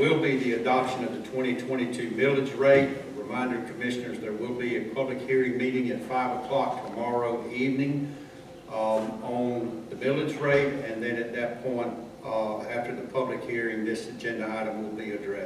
will be the adoption of the 2022 millage rate. Reminder, Commissioners, there will be a public hearing meeting at 5 o'clock tomorrow evening um, on the millage rate, and then at that point, uh, after the public hearing, this agenda item will be addressed.